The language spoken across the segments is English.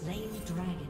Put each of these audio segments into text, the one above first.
Slain the dragon.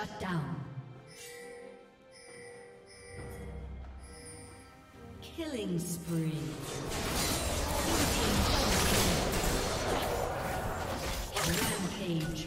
Shut down. Killing spree. Rampage.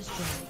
Destroyed.